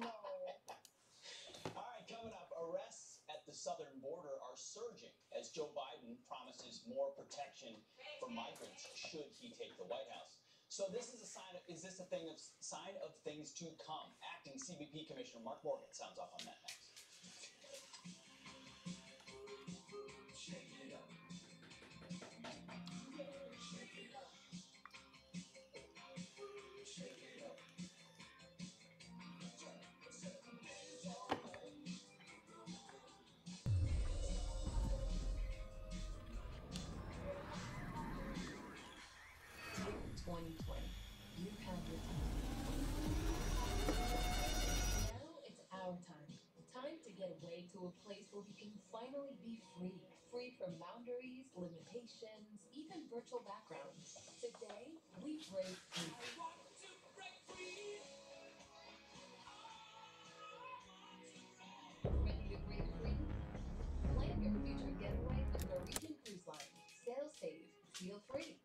no. All right, coming up, arrests at the southern border are surging as Joe Biden promises more protection for migrants should he take the White House. So this is a sign of, is this a thing of sign of things to come? Acting CBP Commissioner Mark Morgan sounds off on that Now it's our time. Time to get away to a place where we can finally be free. Free from boundaries, limitations, even virtual backgrounds. Today, we break free. Ready to break free? Plan your future getaway with Norwegian Cruise Line. Sail safe. Feel free.